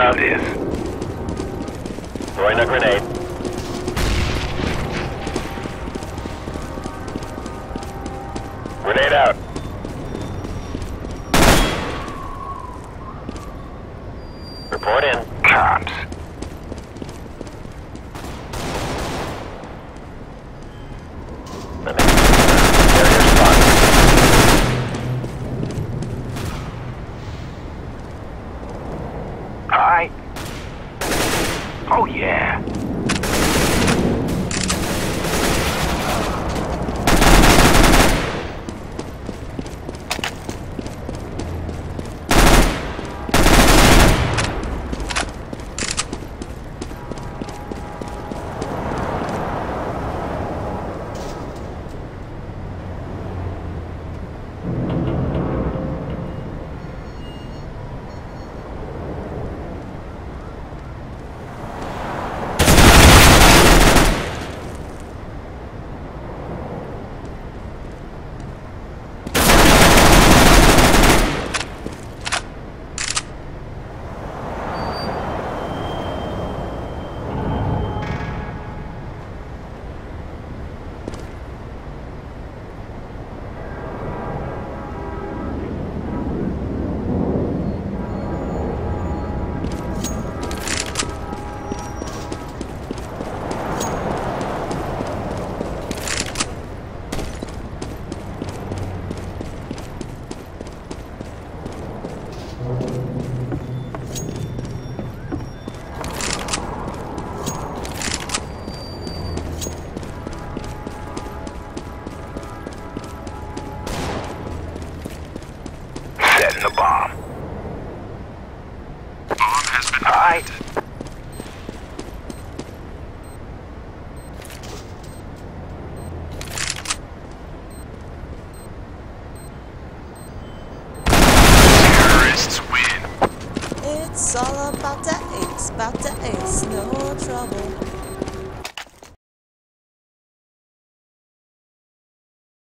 how it is. Throwing a grenade. Grenade out. Report in. Can't. Let me. Oh, yeah. Setting the bomb. Bomb has been Hi. Terrorists win. It's all about the ace, about the ace, no trouble.